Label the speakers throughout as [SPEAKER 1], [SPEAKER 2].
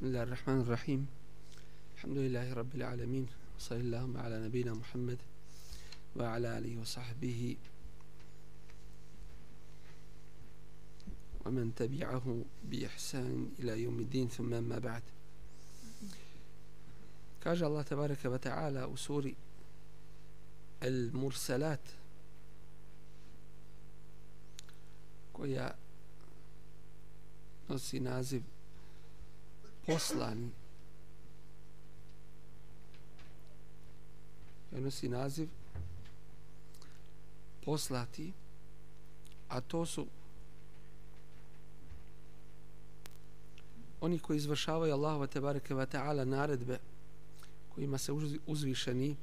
[SPEAKER 1] بسم الله الرحمن الرحيم. الحمد لله رب العالمين صلى الله على نبينا محمد وعلى آله وصحبه ومن تبعه بإحسان إلى يوم الدين ثم ما بعد. كاج الله تبارك وتعالى أسوري المرسلات. koja nosi naziv poslani koja nosi naziv poslati a to su oni koji izvršavaju Allahova tebareke ve taala naredbe kojima se uzvišeni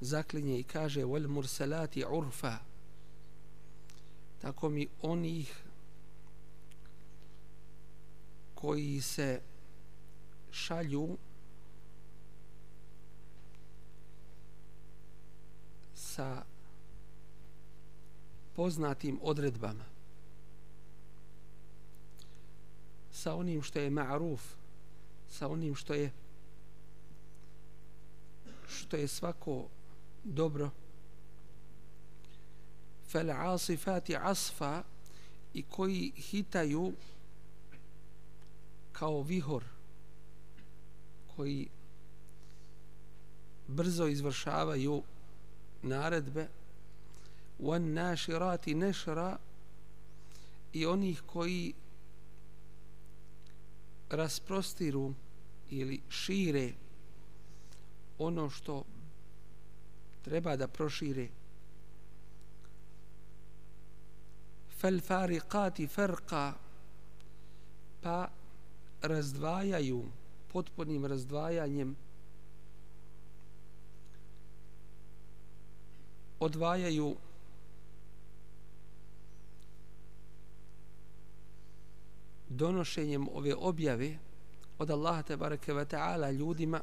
[SPEAKER 1] zaklinje i kaže wal mursalati urfa. Tako mi onih koji se šalju sa poznatim odredbama sa onim što je ma'ruf sa onim što je što je svako dobro. Fel asifati asfa i koji hitaju kao vihor koji brzo izvršavaju naredbe wan nashirati nashra i onih koji rasprostiru ili šire ono što treba da prošire. Fal fariqati farqa pa razdvajaju potpunim razdvajanjem odvajaju donošenjem ove objave od Allaha te bareke ve taala ljudima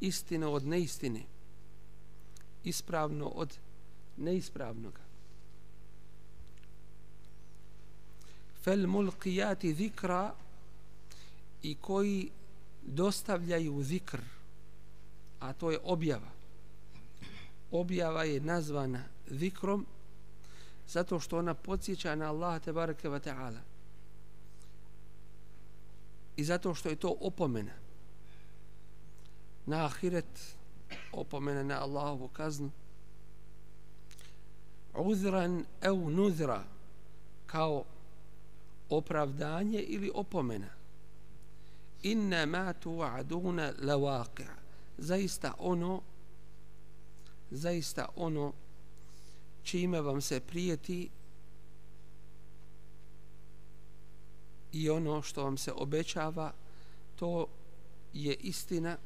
[SPEAKER 1] istinu od neistine ispravno od neispravnoga. Fel mulqiyati zikra i koji dostavljaju zikr a to je objava. Objava je nazvana zikrom zato što ona podsjeća na Allaha te bareke ve taala. I zato što je to opomena na ahiret opomena na Allahovu kaznu. Uzran au nuzra kao opravdanje ili opomena inna ma tu'aduna lawaqi' zaista ono zaista ono čime vam se prijeti i ono što vam se obećava to je istina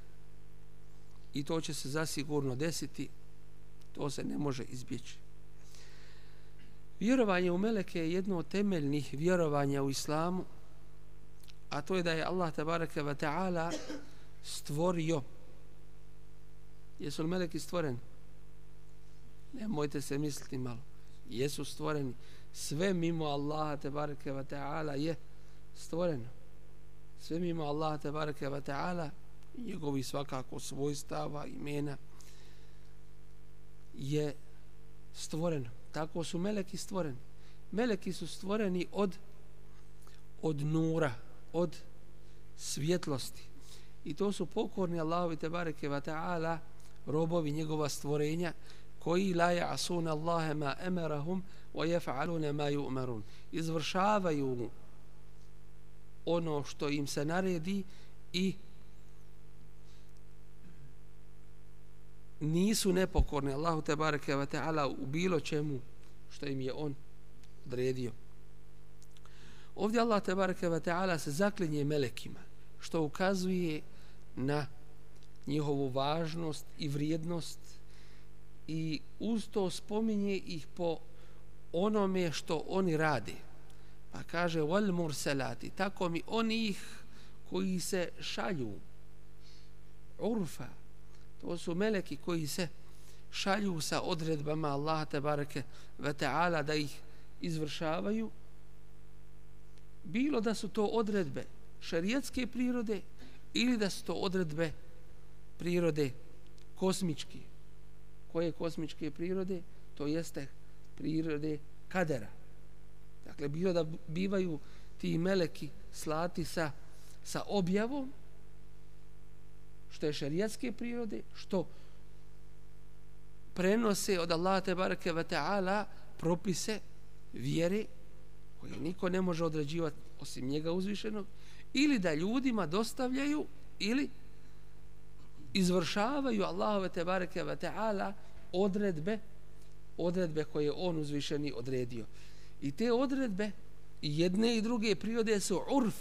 [SPEAKER 1] i to će se zasigurno desiti to se ne može izbjeći. Vjerovanje u meleke je jedno od temeljnih vjerovanja u islamu a to je da je Allah tabaraka wa ta'ala stvorio. Jesu li meleki stvoreni? Nemojte se misliti malo. Jesu stvoreni. Sve mimo Allaha tabaraka wa ta'ala je stvoreno. Sve mimo Allaha tabaraka wa ta'ala njegovi svakako svojstava imena je stvoreno. Tako su meleki stvoreni. Meleki su stvoreni od od nura od svjetlosti. I to su pokorni Allahovi te bareke ve taala robovi njegova stvorenja koji la ya'sun Allaha ma amarahum wa yaf'aluna ma yu'marun. Izvršavaju ono što im se naredi i nisu nepokorni Allahu te bareke ve taala u bilo čemu što im je on odredio. Ovdje Allah te bareke ve taala se zaklinje melekima što ukazuje na njihovu važnost i vrijednost i uz to spominje ih po onome što oni rade. Pa kaže wal mursalati, tako mi onih koji se šalju urfa, to su meleki koji se šalju sa odredbama Allaha te bareke ve taala da ih izvršavaju bilo da su to odredbe šarijetske prirode ili da su to odredbe prirode kosmičke. Koje kosmičke prirode? To jeste prirode kadera. Dakle, bilo da bivaju ti meleki slati sa, sa objavom, što je šarijatske prirode, što prenose od Allaha te bareke ve taala propise vjere koje niko ne može određivati osim njega uzvišenog ili da ljudima dostavljaju ili izvršavaju Allahove te bareke ve taala odredbe odredbe koje on uzvišeni odredio. I te odredbe i jedne i druge prirode su urf.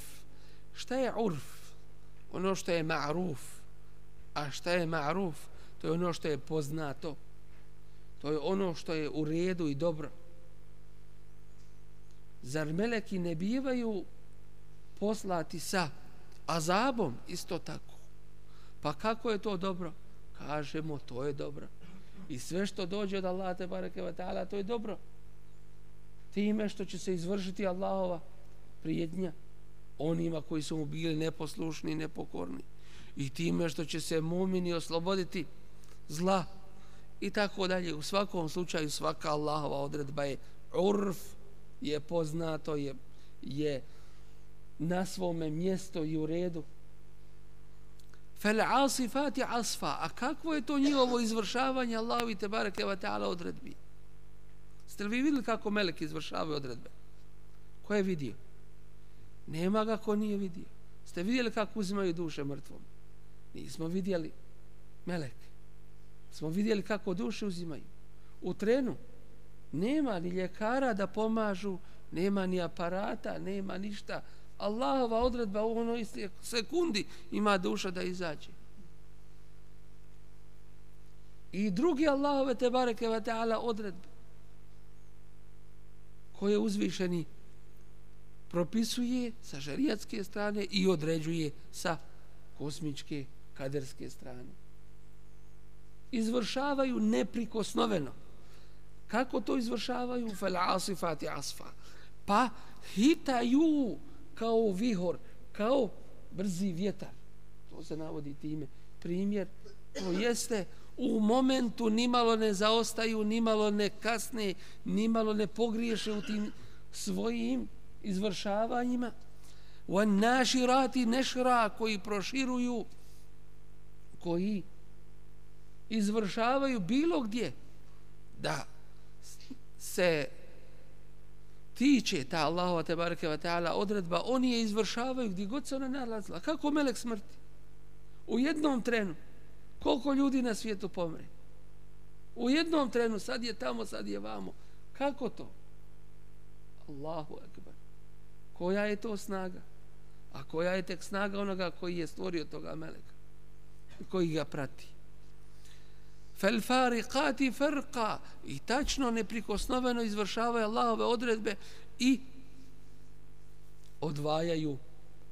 [SPEAKER 1] Šta je urf? Ono što je ma'ruf. A šta je ma'ruf? To je ono što je poznato. To je ono što je u redu i dobro zar meleki ne bivaju poslati sa azabom? Isto tako. Pa kako je to dobro? Kažemo to je dobro. I sve što dođe od Allaha te bareke ve taala to je dobro. Time što će se izvršiti Allahova prijednja onima koji su mu bili neposlušni i nepokorni. I time što će se mumini osloboditi zla i tako dalje. U svakom slučaju svaka Allahova odredba je urf, je poznato, je, je na svome mjesto i u redu. Fel asifati asfa. A kakvo je to njihovo izvršavanje Allahu te bareke wa ta'ala odredbi? Ste li vi vidjeli kako melek izvršavaju odredbe? Ko je vidio? Nema ga ko nije vidio. Ste vidjeli kako uzimaju duše mrtvom? Nismo vidjeli melek. Smo vidjeli kako duše uzimaju. U trenu nema ni ljekara da pomažu, nema ni aparata, nema ništa. Allahova odredba u onoj sekundi ima duša da izađe. I drugi Allahove te bareke ve taala odredbe koje uzvišeni propisuje sa šerijatske strane i određuje sa kosmičke kaderske strane izvršavaju neprikosnoveno. Kako to izvršavaju? Fel asifati asfa. Pa hitaju kao vihor, kao brzi vjetar. To se navodi time. Primjer, to jeste u momentu nimalo ne zaostaju, nimalo ne kasne, nimalo ne pogriješe u tim svojim izvršavanjima. U naširati nešra koji proširuju, koji izvršavaju bilo gdje da se tiče ta Allahova te bareke ve taala odredba oni je izvršavaju gdje god se ona nalazila. Kako melek smrti? U jednom trenu. Koliko ljudi na svijetu pomre? U jednom trenu sad je tamo sad je vamo. Kako to? Allahu ekber koja je to snaga? A koja je tek snaga onoga koji je stvorio toga meleka koji ga prati? Fel fariqati farqa. I tačno neprikosnoveno izvršavaju Allahove odredbe i odvajaju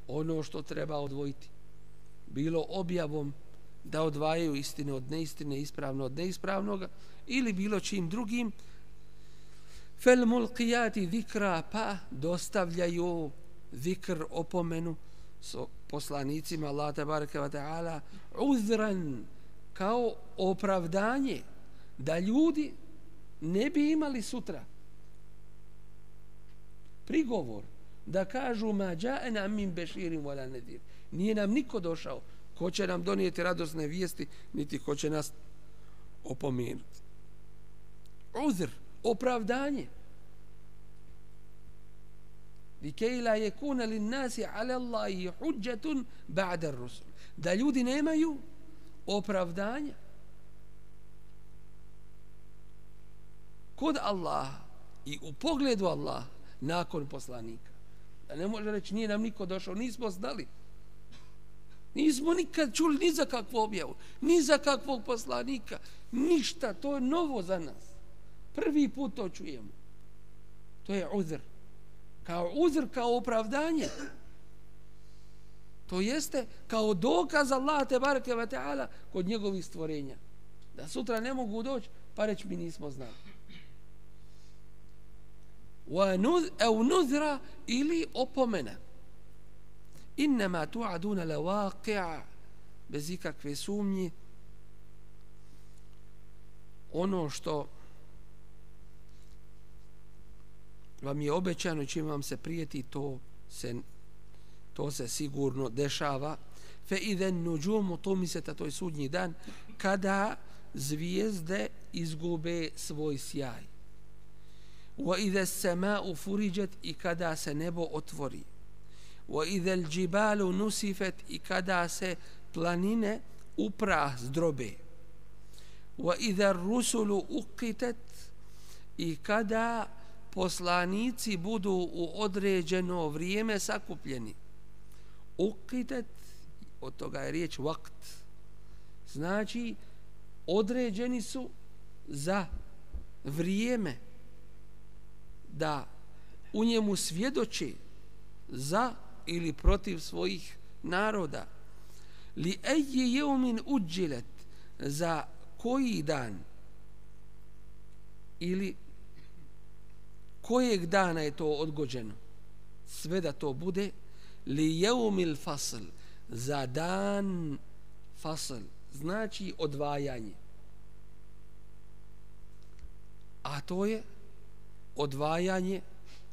[SPEAKER 1] ono što treba odvojiti. Bilo objavom da odvajaju istine od neistine ispravno od neispravnoga ili bilo čim drugim. Fel mulqiyati zikra pa dostavljaju zikr opomenu so poslanicima Allah tabaraka wa ta'ala uzran kao opravdanje da ljudi ne bi imali sutra prigovor da kažu ma ja'ana min beširin wala nadir. Nije nam niko došao. Ko će nam donijeti radosne vijesti niti ko će nas opomenuti. Uzr opravdanje. Likej la yekuna lin nasi ala Allahi hujjatun ba'da ar-rusul. Da ljudi nemaju opravdanja kod Allaha i u pogledu Allaha nakon poslanika. Da ne može reći nije nam niko došao, nismo znali. Nismo nikad čuli ni za kakvu objavu, ni za kakvog poslanika, ništa, to je novo za nas. Prvi put to čujemo. To je uzr. Kao uzr, kao opravdanje. To jeste kao dokaz Allah te bareke ve taala kod njegovih stvorenja. Da sutra ne mogu doći, pa reći mi nismo znali. Wa nuz au nuzra ili opomena. innama tu'aduna la waqi'a bez ikakve sumnje ono što vam je obećano čim vam se prijeti to se to se sigurno dešava. Fe idhen nuđumu tumiseta to je sudnji dan kada zvijezde izgube svoj sjaj. Wa idha sema furijat i kada se nebo otvori. Wa idha al-jibalu nusifat i kada se planine upra zdrobe. Wa idha rusulu ukitet i kada poslanici budu u određeno vrijeme sakupljeni uqitat od toga je riječ vakt. Znači određeni su za vrijeme da u njemu svjedoči za ili protiv svojih naroda. Li eji jeumin uđilet za koji dan ili kojeg dana je to odgođeno? Sve da to bude li jeumil fasl za dan fasl znači odvajanje a to je odvajanje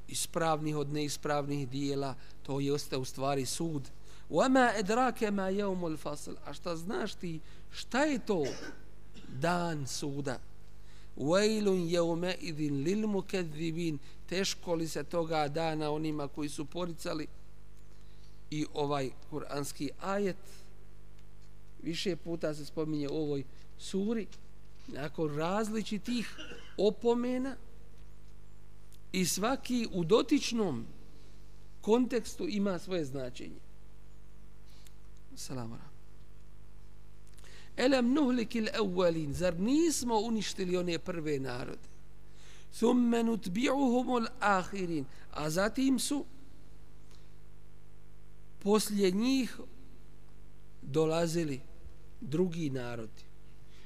[SPEAKER 1] ispravnih od neispravnih dijela, to je ostaje u stvari sud. وَمَا اَدْرَاكَ مَا يَوْمُ الْفَصْلِ A šta znaš ti, šta je to dan suda? وَيْلٌ يَوْمَ إِذٍ لِلْمُكَذِّبِينَ Teško li se toga dana onima koji su poricali I ovaj kuranski ajet više puta se spominje u ovoj suri nakon različitih opomena i svaki u dotičnom kontekstu ima svoje značenje. Salam alaikum. Elem nuhliki l'awwalin, zar nismo uništili one prve narode? Thumme nutbi'uhumul ahirin, a zatim su poslije njih dolazili drugi narodi.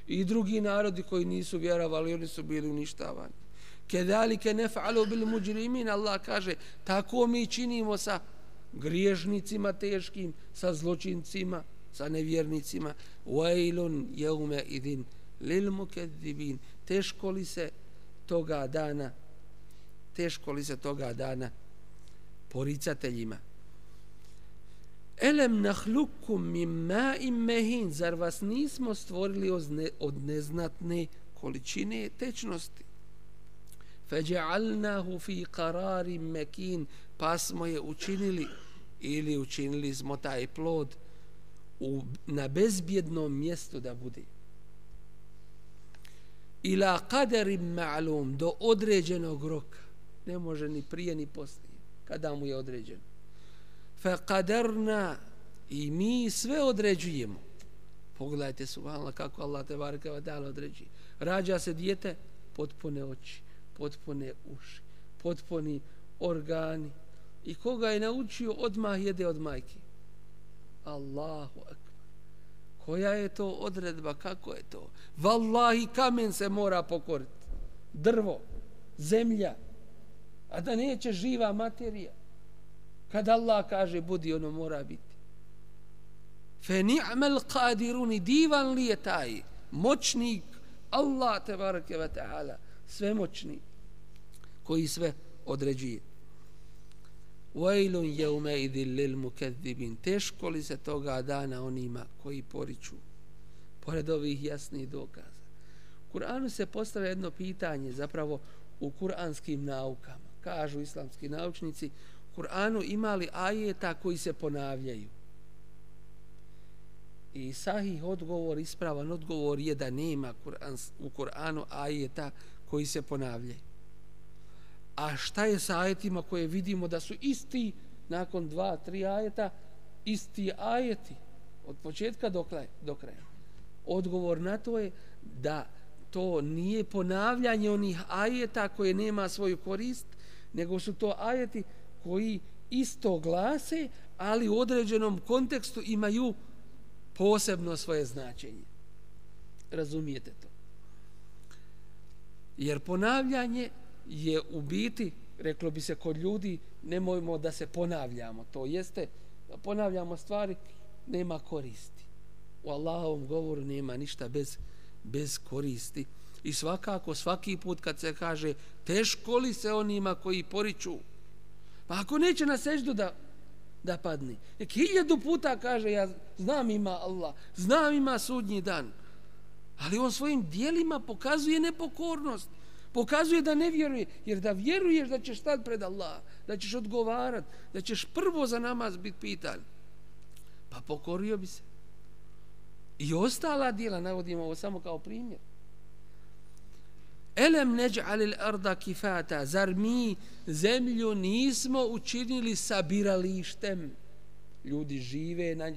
[SPEAKER 1] I drugi narodi koji nisu vjerovali, oni su bili uništavani. Kedalike nef'alu bil muđrimin, Allah kaže, tako mi činimo sa griježnicima teškim, sa zločincima, sa nevjernicima. Wailun jeume idin lil mukedibin. Teško li se toga dana, teško li se toga dana poricateljima. Elem nahlukum mim ma im mehin, zar vas nismo stvorili od neznatne količine tečnosti? feđa'alnahu fi qararin mekin pa smo je učinili ili učinili smo taj plod u, na bezbjednom mjestu da bude. Ila qadarim ma'lum do određenog roka. Ne može ni prije ni poslije kada mu je određeno faqadarna i mi sve određujemo pogledajte subhanallah kako Allah te baraka wa ta'ala određuje rađa se dijete potpune oči potpune uši, potpuni organi. I koga je naučio, odmah jede od majke. Allahu akbar. Koja je to odredba, kako je to? Wallahi, kamen se mora pokoriti. Drvo, zemlja, a da neće živa materija. Kad Allah kaže, budi, ono mora biti. Fe ni'mel qadiruni, divan li je taj, moćnik, Allah te barake wa ta'ala, svemoćni koji sve određuje. Vajlun yawma idil lil mukaththibin teško li se toga dana onima koji poriču pored ovih jasnih dokaza. U Kur'anu se postavlja jedno pitanje zapravo u kuranskim naukama. Kažu islamski naučnici Kur'anu imali ajeta koji se ponavljaju? I sahih odgovor, ispravan odgovor je da nema u Kur'anu ajeta koji se ponavljaju. A šta je sa ajetima koje vidimo da su isti nakon dva, tri ajeta, isti ajeti od početka do kraja, do kraja. Odgovor na to je da to nije ponavljanje onih ajeta koje nema svoju korist, nego su to ajeti koji isto glase, ali u određenom kontekstu imaju posebno svoje značenje. Razumijete to? Jer ponavljanje je u biti, reklo bi se kod ljudi, nemojmo da se ponavljamo. To jeste da ponavljamo stvari, nema koristi. U Allahovom govoru nema ništa bez, bez koristi. I svakako, svaki put kad se kaže teško li se onima koji poriču, pa ako neće na seždu da, da padne, nek hiljadu puta kaže ja znam ima Allah, znam ima sudnji dan, ali on svojim dijelima pokazuje nepokornost, pokazuje da ne vjeruje, jer da vjeruješ da ćeš stati pred Allah, da ćeš odgovarat, da ćeš prvo za namaz biti pitan, pa pokorio bi se. I ostala dijela, navodimo ovo samo kao primjer. Elem neđ'al arda kifata, zar mi zemlju nismo učinili sabiralištem? Ljudi žive na,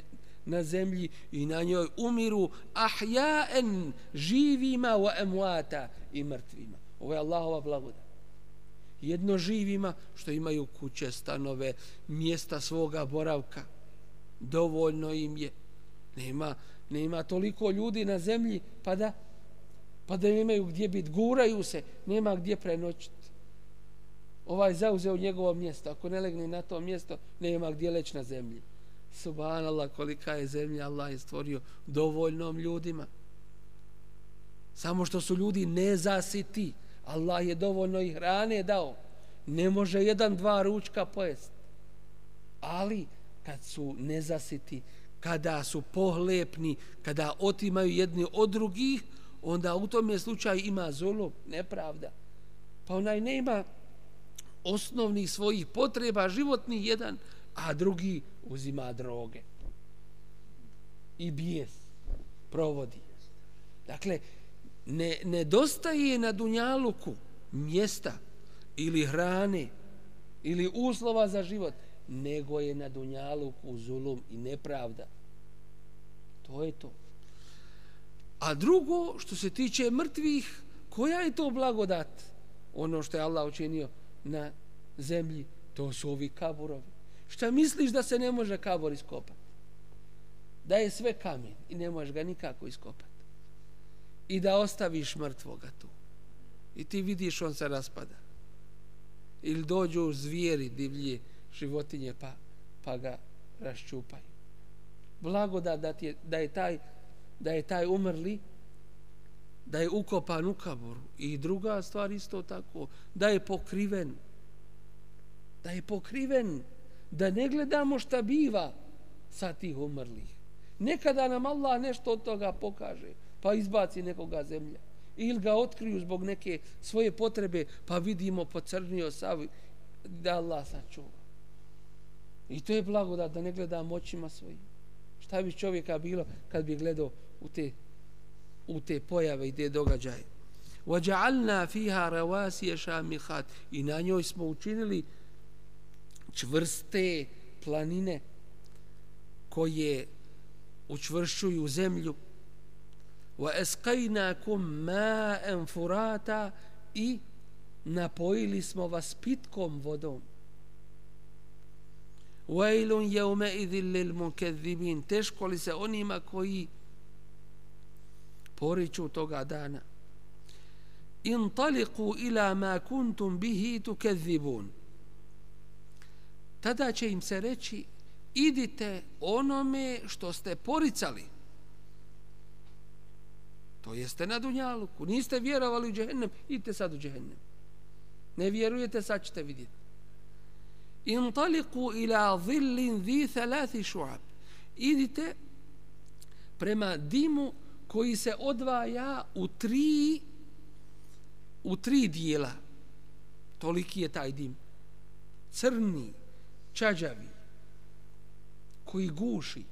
[SPEAKER 1] na zemlji i na njoj umiru ahjaen živima wa emuata i mrtvima. Ovo je Allahova blagoda. Jedno živima što imaju kuće, stanove, mjesta svoga boravka. Dovoljno im je. Nema, nema toliko ljudi na zemlji pa da pa da nemaju gdje biti, guraju se, nema gdje prenoćiti. Ovaj zauzeo njegovo mjesto, ako ne legne na to mjesto, nema gdje leći na zemlji. Subhanallah, kolika je zemlja Allah je stvorio dovoljnom ljudima. Samo što su ljudi nezasiti, Allah je dovoljno i hrane dao. Ne može jedan, dva ručka pojesti. Ali, kad su nezasiti, kada su pohlepni, kada otimaju jedni od drugih, onda u tom je slučaju ima zolo, nepravda. Pa onaj nema osnovnih svojih potreba životni jedan, a drugi uzima droge. I bijes provodi. Dakle, ne, nedostaje na Dunjaluku mjesta ili hrane ili uslova za život, nego je na Dunjaluku zulum i nepravda. To je to. A drugo, što se tiče mrtvih, koja je to blagodat? Ono što je Allah učinio na zemlji, to su ovi kaburovi. Šta misliš da se ne može kabor iskopati? Da je sve kamen i ne možeš ga nikako iskopati. I da ostaviš mrtvoga tu. I ti vidiš on se raspada. Ili dođu zvijeri divlje životinje pa, pa ga raščupaju. Blagodat da, ti je, da je taj da je taj umrli da je ukopan u kaboru. I druga stvar isto tako da je pokriven. Da je pokriven. Da ne gledamo šta biva sa tih umrlih. Nekada nam Allah nešto od toga pokaže pa izbaci nekoga zemlja ili ga otkriju zbog neke svoje potrebe pa vidimo pocrnio sav da Allah sačuva. I to je blagodat da ne gledamo očima svojim. Šta bi čovjeka bilo kad bi gledao u te, u te pojave i te događaje. وَجَعَلْنَا فِيهَا رَوَاسِيَ شَامِخَاتِ I na njoj smo učinili čvrste planine koje učvršćuju zemlju. وَأَسْقَيْنَاكُمْ مَاءً فُرَاتًا I napojili smo vas pitkom vodom. وَيْلٌ يَوْمَئِذٍ لِلْمُكَذِّبِينَ Teško li se onima koji poriču toga dana. intaliku ila ma kuntum bihi tukezibun. Tada će im se reći, idite onome što ste poricali. To jeste na Dunjaluku. Niste vjerovali u džehennem, idite sad u džehennem. Ne vjerujete, sad ćete vidjeti. intaliku ila zillin zi thalathi šuab. Idite prema dimu koji se odvaja u tri u tri dijela. Toliki je taj dim. Crni čađavi koji guši.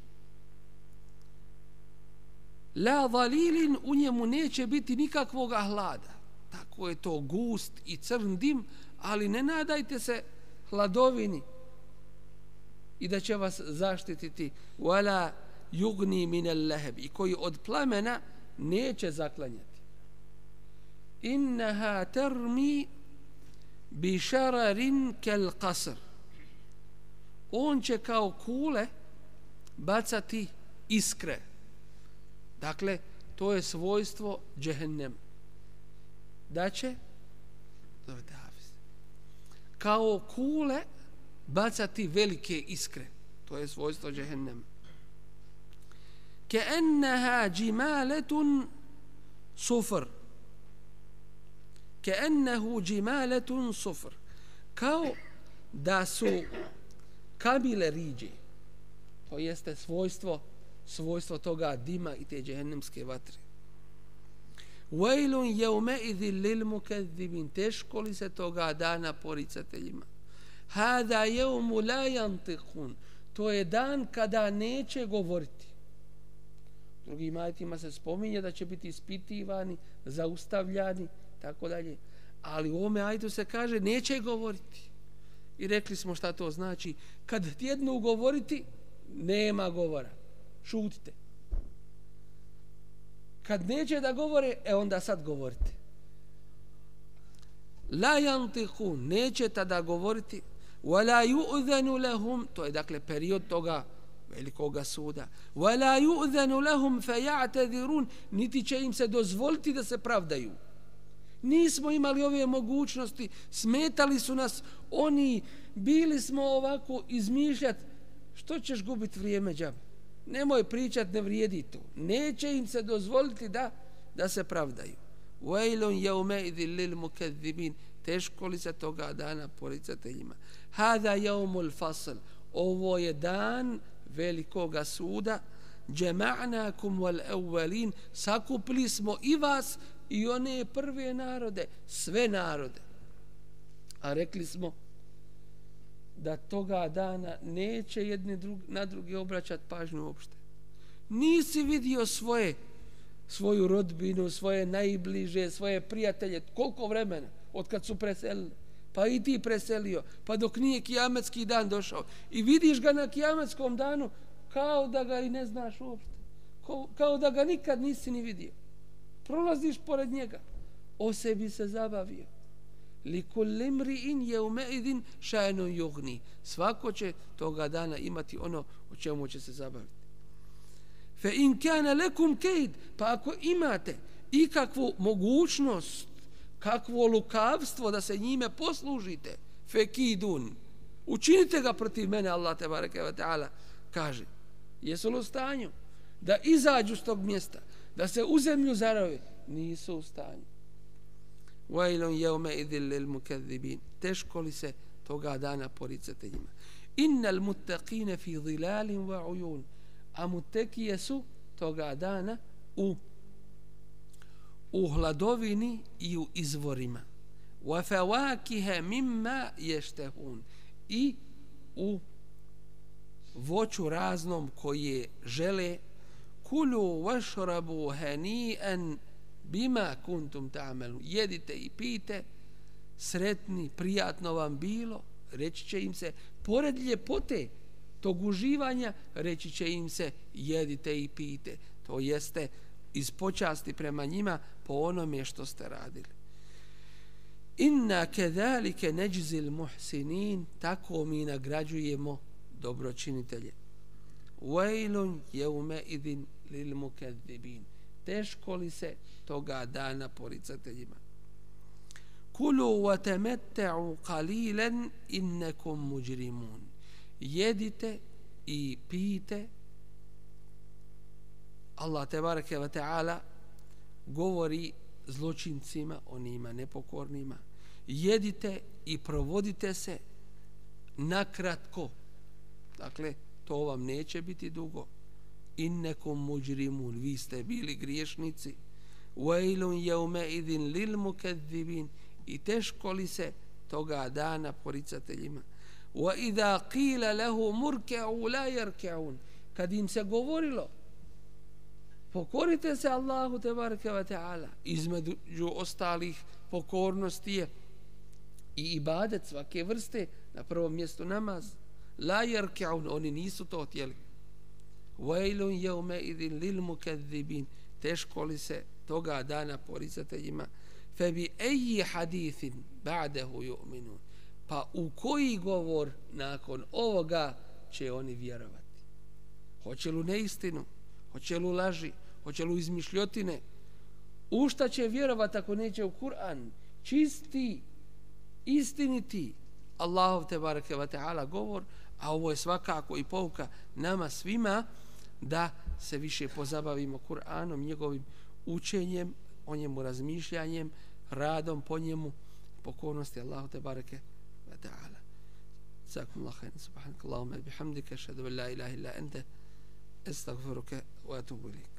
[SPEAKER 1] La valilin u njemu neće biti nikakvog hlada tako je to gust i crn dim ali ne nadajte se hladovini i da će vas zaštititi. Wala jugni minel leheb i koji od plamena neće zaklanjati. Innaha termi bi šararin kel kasr. On će kao kule bacati iskre. Dakle, to je svojstvo džehennem. Da će kao kule bacati velike iskre. To je svojstvo džehennema ka'annaha jimalatun džimaletun sufr. Ke ennehu sufr. Kao da su kabile riđe. To jeste svojstvo svojstvo toga dima i te džehennemske vatre. Wailun yawma idhil lil mukaththibin teško li se toga dana poricateljima. Hada yawmu la yantiqun. To je dan kada neće govoriti. Drugi ajetima se spominje da će biti ispitivani, zaustavljani, tako dalje. Ali u ovome ajetu se kaže neće govoriti. I rekli smo šta to znači. Kad tjednu govoriti, nema govora. Šutite. Kad neće da govore, e onda sad govorite. La yantiqu neće tada govoriti wala yu'dhanu lahum to je dakle period toga velikoga suda wala يُؤْذَنُ lahum فَيَعْتَذِرُونَ niti će im se dozvoliti da se pravdaju nismo imali ove mogućnosti smetali su nas oni bili smo ovako izmišljati što ćeš gubiti vrijeme džabe nemoj pričat, ne vrijedi to. Neće im se dozvoliti da da se pravdaju. Wailun يَوْمَئِذِ لِلْمُكَذِّبِينَ. Teško li se toga dana poricateljima. Hada yawmul fasl. Ovo je dan velikoga suda. džema'nakum wal awwalin. Sakupli smo i vas i one prve narode, sve narode. A rekli smo da toga dana neće jedni drug, na drugi obraćati pažnju uopšte. Nisi vidio svoje, svoju rodbinu, svoje najbliže, svoje prijatelje, koliko vremena od kad su preselili. Pa i ti preselio, pa dok nije kijametski dan došao. I vidiš ga na kijametskom danu kao da ga i ne znaš uopšte. Kao da ga nikad nisi ni vidio. Prolaziš pored njega. O sebi se zabavio li kulli mri'in yawma'idin idhin yughni svako će toga dana imati ono o čemu će se zabaviti fa in kana lakum kayd, pa ako imate ikakvu mogućnost kakvo lukavstvo da se njime poslužite fekidun učinite ga protiv mene Allah te bareke ve taala kaže jesu li u stanju da izađu s tog mjesta da se u zemlju zarove nisu u stanju Wailun yawma idhil lil mukaththibin. Teško li se toga dana poricateljima. Innal muttaqina fi dhilalin wa uyun. A muttaqije su toga dana u u hladovini i u izvorima. Wa fawakiha mimma yashtahun. I u voću raznom koje žele kulu washrabu hani'an bima kuntum ta'malu jedite i pite sretni prijatno vam bilo reći će im se pored ljepote tog uživanja reći će im se jedite i pite to jeste iz počasti prema njima po onome što ste radili inna kedalike neđzil muhsinin tako mi nagrađujemo dobročinitelje Wailun jeume idin lil mukedibin. teško li se toga dana poricateljima. Kulu wa tamattu qalilan innakum mujrimun. Jedite i pite. Allah tebareke ve taala govori zločincima, onima nepokornima. Jedite i provodite se nakratko. Dakle, to vam neće biti dugo innekum muđrimun, vi ste bili griješnici, wailun jevme idin lil mukaththibin i teško li se toga dana poricateljima. Wa idha qila lahu murke'u la jerke'un. Kad im se govorilo pokorite se Allahu te bareke ve taala između ostalih pokornosti je i ibadet svake vrste na prvom mjestu namaz la yarka'un oni nisu to htjeli Wailun yawma idin lil mukaththibin. Teško li se toga dana poricateljima? fe bi ayyi hadithin ba'dahu yu'minun. Pa u koji govor nakon ovoga će oni vjerovati? Hoće li neistinu? Hoće li laži? Hoće li izmišljotine? U šta će vjerovat ako neće u Kur'an? Čisti, istiniti Allahov te barake wa ta'ala govor, A ovo je svakako i pouka nama svima da se više pozabavimo Kur'anom, njegovim učenjem, o njemu razmišljanjem, radom po njemu, pokornosti Allahu te bareke ve ta'ala. Zakum Allah khair, subhanak Allahumma bihamdika, ashhadu an la ilaha illa anta, astaghfiruka wa atubu ilayk.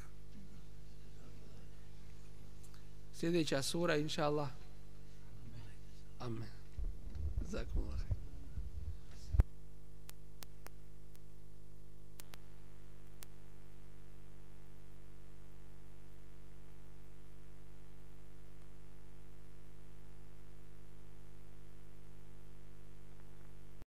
[SPEAKER 1] Sljedeća sura, inša Allah. Amen. Zakum Allah